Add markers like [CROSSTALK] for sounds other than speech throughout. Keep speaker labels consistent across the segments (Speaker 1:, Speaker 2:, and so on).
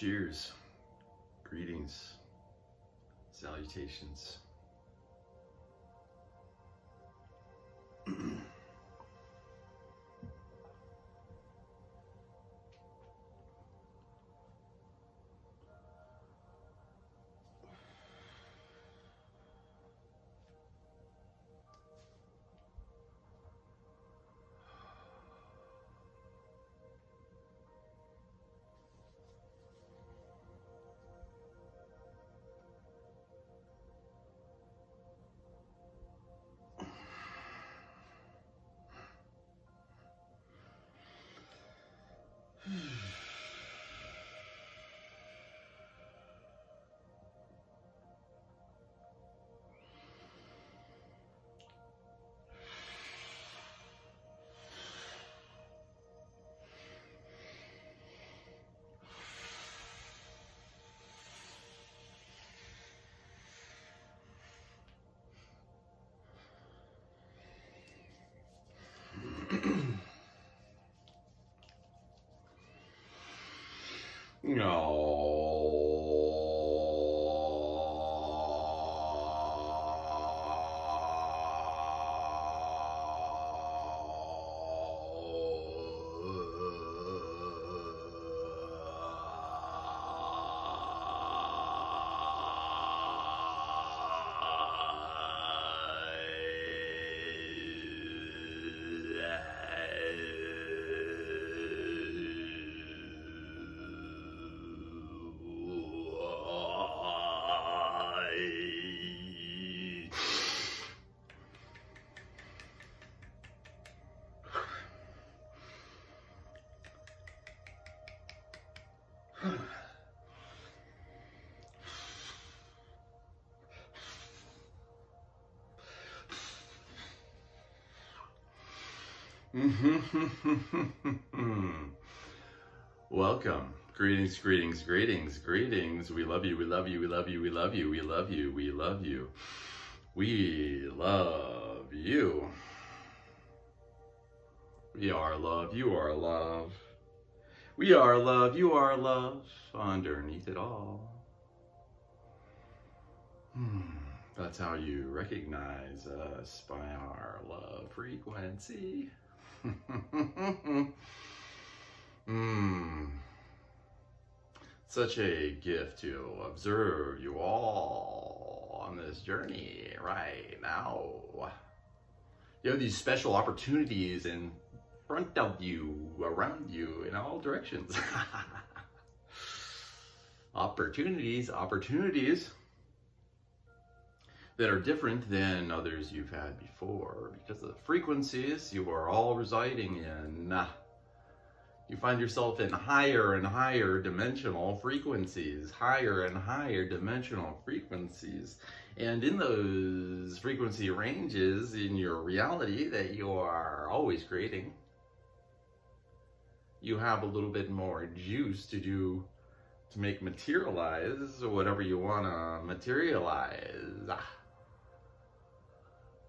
Speaker 1: Cheers. Greetings. Salutations. No. [LAUGHS] Welcome. Greetings, greetings, greetings, greetings. We love you, we love you, we love you, we love you, we love you, we love you. We love you. We are love, you are love. We are love, you are love, underneath it all. Hmm. That's how you recognize us by our love frequency. Mm. Such a gift to observe you all on this journey right now. You have these special opportunities in front of you, around you, in all directions. [LAUGHS] opportunities, opportunities that are different than others you've had before because of the frequencies you are all residing in. You find yourself in higher and higher dimensional frequencies, higher and higher dimensional frequencies. And in those frequency ranges in your reality that you are always creating, you have a little bit more juice to do to make materialize whatever you want to materialize ah.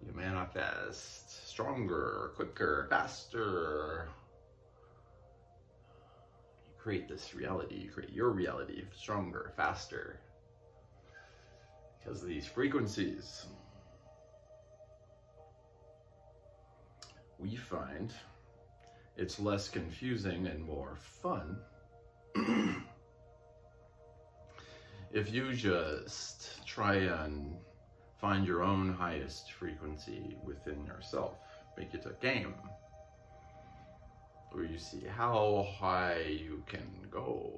Speaker 1: You manifest stronger, quicker, faster. You create this reality, you create your reality stronger, faster. Because of these frequencies, we find it's less confusing and more fun [CLEARS THROAT] if you just try and Find your own highest frequency within yourself. Make it a game where you see how high you can go.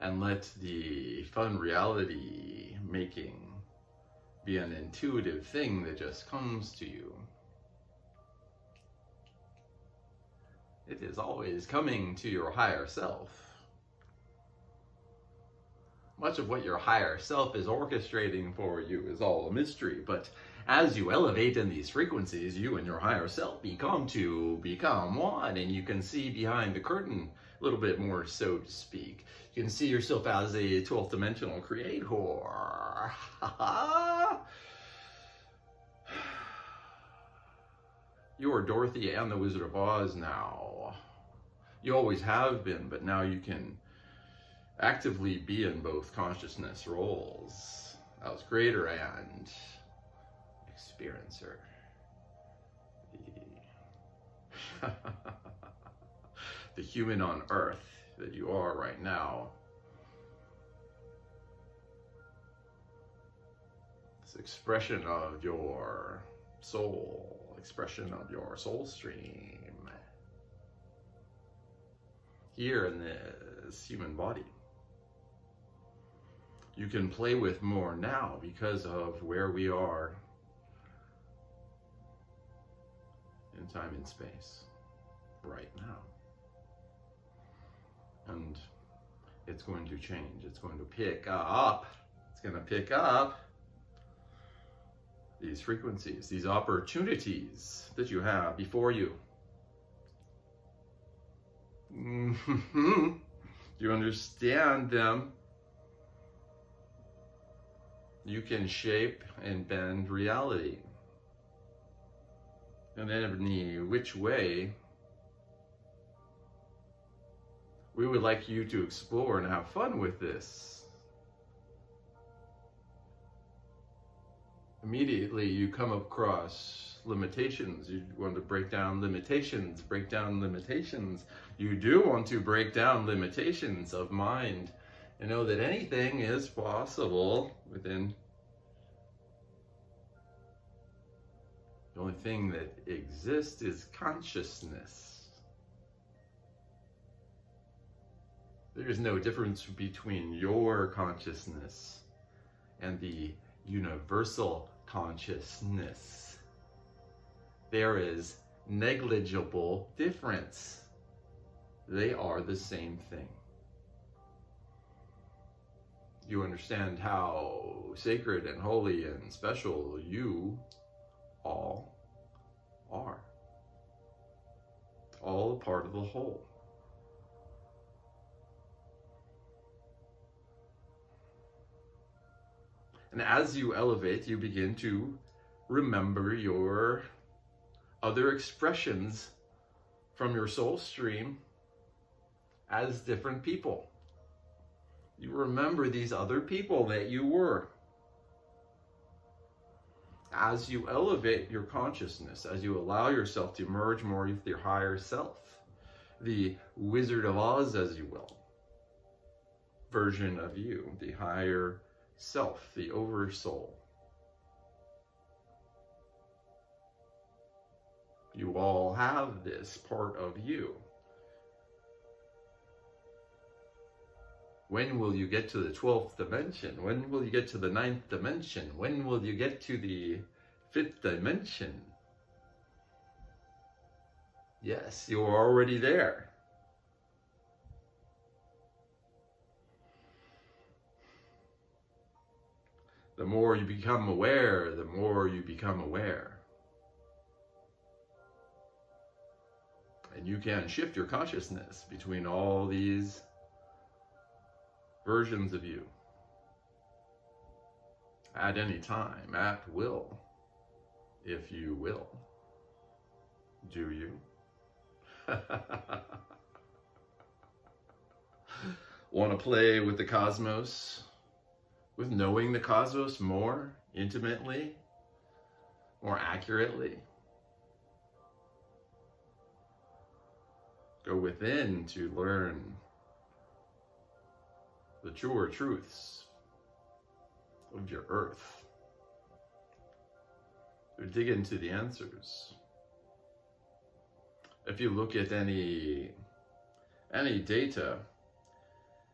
Speaker 1: And let the fun reality making be an intuitive thing that just comes to you. It is always coming to your higher self much of what your higher self is orchestrating for you is all a mystery, but as you elevate in these frequencies, you and your higher self become to become one, and you can see behind the curtain a little bit more, so to speak. You can see yourself as a 12th dimensional creator. [SIGHS] You are Dorothy and the Wizard of Oz now. You always have been, but now you can actively be in both consciousness roles as creator and experiencer. The, [LAUGHS] the human on earth that you are right now. This expression of your soul, expression of your soul stream here in this human body. You can play with more now because of where we are in time and space right now. And it's going to change. It's going to pick up. It's going to pick up these frequencies, these opportunities that you have before you. [LAUGHS] Do you understand them? You can shape and bend reality. And any which way we would like you to explore and have fun with this. Immediately you come across limitations. You want to break down limitations, break down limitations. You do want to break down limitations of mind and know that anything is possible within the only thing that exists is consciousness. There is no difference between your consciousness and the universal consciousness. There is negligible difference. They are the same thing. You understand how sacred and holy and special you all are. All a part of the whole. And as you elevate, you begin to remember your other expressions from your soul stream as different people. You remember these other people that you were. As you elevate your consciousness, as you allow yourself to merge more with your higher self, the Wizard of Oz, as you will, version of you, the higher self, the oversoul. You all have this part of you. When will you get to the 12th dimension? When will you get to the ninth dimension? When will you get to the fifth dimension? Yes, you're already there. The more you become aware, the more you become aware. And you can shift your consciousness between all these versions of you at any time, at will, if you will. Do you? [LAUGHS] Want to play with the cosmos? with knowing the cosmos more intimately, more accurately. Go within to learn the truer truths of your earth. To dig into the answers. If you look at any any data,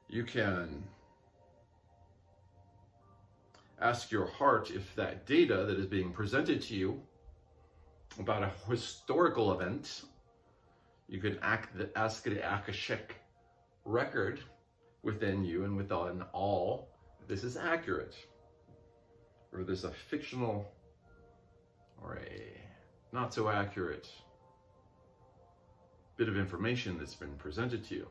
Speaker 1: you can ask your heart if that data that is being presented to you about a historical event, you can ask the Akashic record within you and within all, this is accurate. Or there's a fictional or a not so accurate bit of information that's been presented to you.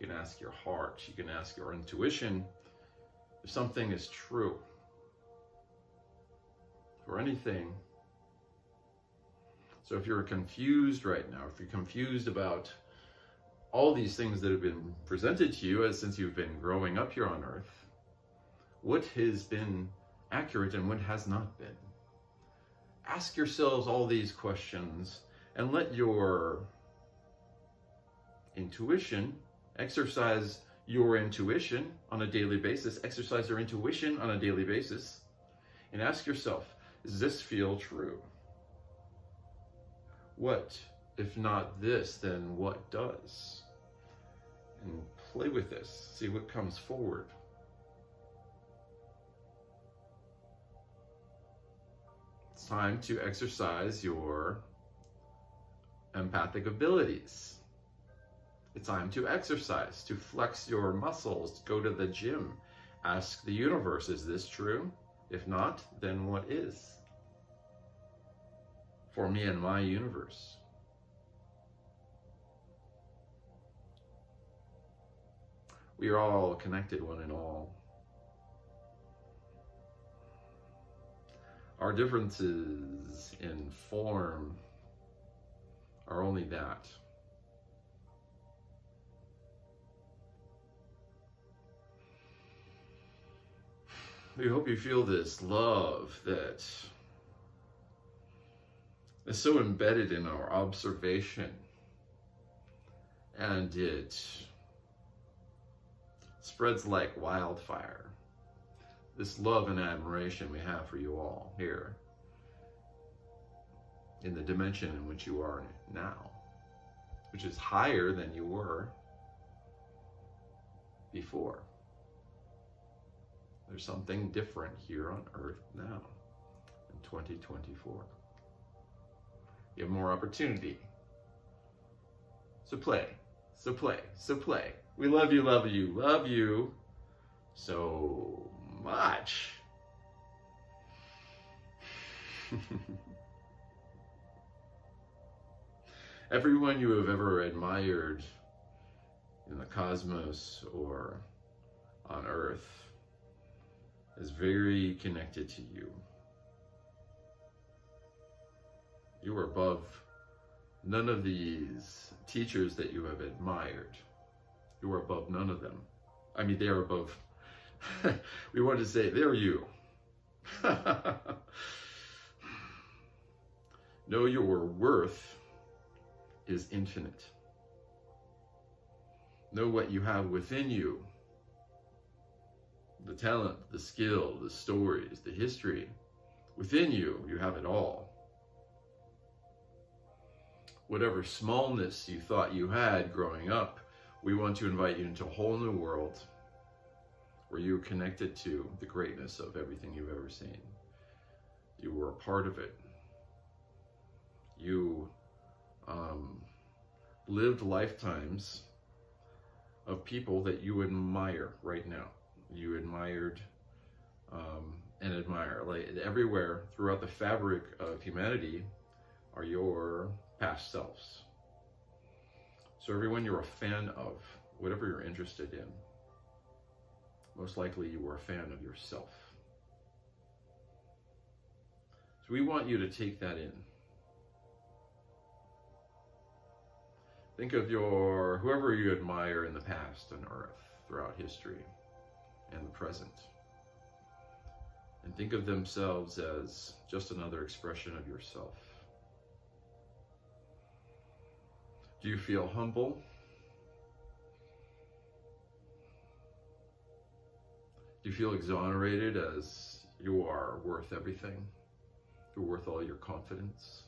Speaker 1: You can ask your heart, you can ask your intuition if something is true or anything So if you're confused right now, if you're confused about all these things that have been presented to you as since you've been growing up here on earth, what has been accurate and what has not been? Ask yourselves all these questions and let your intuition exercise your intuition on a daily basis, exercise your intuition on a daily basis, and ask yourself, does this feel true? What, if not this, then what does? And play with this, see what comes forward. It's time to exercise your empathic abilities. It's time to exercise, to flex your muscles, go to the gym. Ask the universe, is this true? If not, then what is? For me and my universe. We are all connected, one and all. Our differences in form are only that. We hope you feel this love that is so embedded in our observation and it spreads like wildfire. This love and admiration we have for you all here in the dimension in which you are now, which is higher than you were before. There's something different here on earth now in 2024. You have more opportunity. So play, so play, so play. We love you, love you, love you so much. [LAUGHS] Everyone you have ever admired in the cosmos or on earth is very connected to you. You are above none of these teachers that you have admired. You are above none of them. I mean, they are above. [LAUGHS] we want to say, they're you. [LAUGHS] know your worth is infinite. Know what you have within you the talent, the skill, the stories, the history. Within you, you have it all. Whatever smallness you thought you had growing up, we want to invite you into a whole new world where you're connected to the greatness of everything you've ever seen. You were a part of it. You um, lived lifetimes of people that you admire right now you admired um, and admire. Like everywhere throughout the fabric of humanity are your past selves. So everyone you're a fan of, whatever you're interested in, most likely you were a fan of yourself. So we want you to take that in. Think of your whoever you admire in the past on earth throughout history and the present. And think of themselves as just another expression of yourself. Do you feel humble? Do you feel exonerated as you are worth everything? You're worth all your confidence.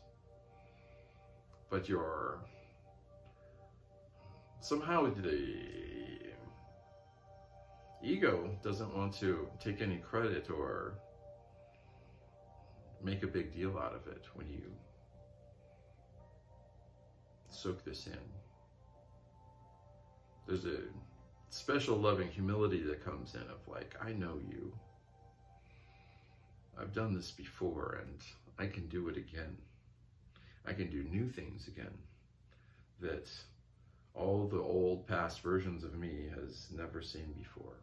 Speaker 1: But you're somehow the ego doesn't want to take any credit or make a big deal out of it when you soak this in. There's a special loving humility that comes in of like, I know you. I've done this before and I can do it again. I can do new things again that all the old past versions of me has never seen before.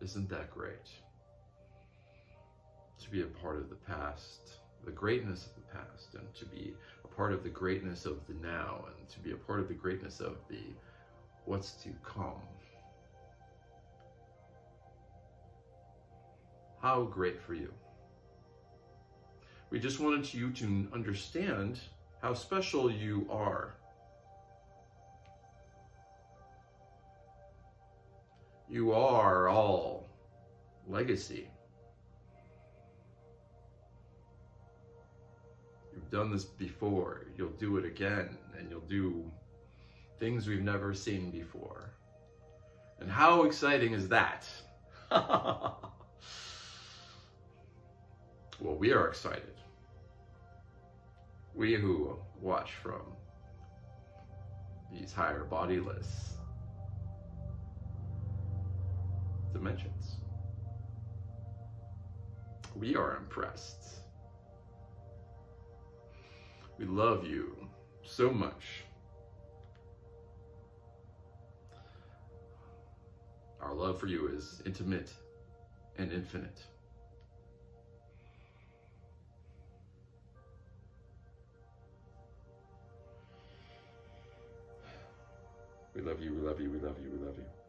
Speaker 1: Isn't that great? To be a part of the past the greatness of the past and to be a part of the greatness of the now and to be a part of the greatness of the what's to come. How great for you. We just wanted you to understand how special you are. You are all legacy. Done this before, you'll do it again, and you'll do things we've never seen before. And how exciting is that? [LAUGHS] well, we are excited. We who watch from these higher bodiless dimensions. We are impressed. We love you so much. Our love for you is intimate and infinite. We love you, we love you, we love you, we love you.